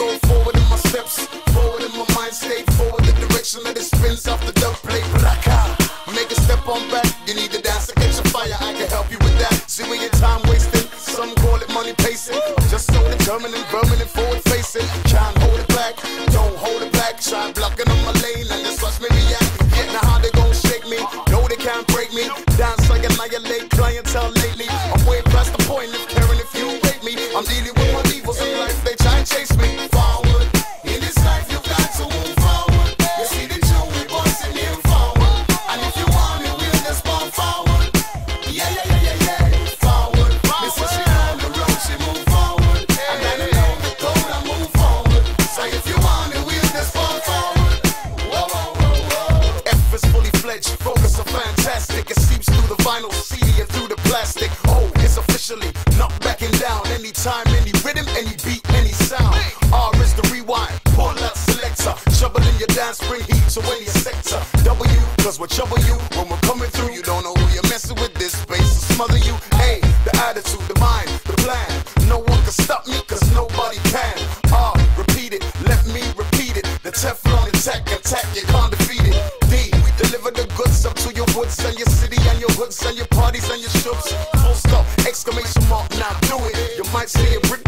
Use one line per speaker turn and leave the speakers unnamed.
go forward in my steps, forward in my mind state, forward the direction that it spins off the dub plate. Raka, make a step on back. You need to dance to catch a fire. I can help you with that. See when your time wasting, some call it money pacing. Just so determined and burning and forward facing. Try and hold it back, don't hold it back. Try blocking on my lane and just watch me react. Getting now how they gon' shake me? No, they can't break me. Dance like annihilate clientele lately. Down. Anytime, any rhythm, any beat, any sound. R is the rewind, pull out selector. Trouble in your dance, bring heat to any sector. W, cause we're trouble you. When we're coming through, you don't know who you're messing with. This space will smother you. Hey, the attitude, the mind, the plan. No one can stop me, cause nobody can. R, repeat it, let me repeat it. The Teflon attack, attack, you can't defeat it. D, we deliver the goods up to your woods and your city and your hoods and your parties and your shops. Full stop, exclamation mark, now do it might see a brick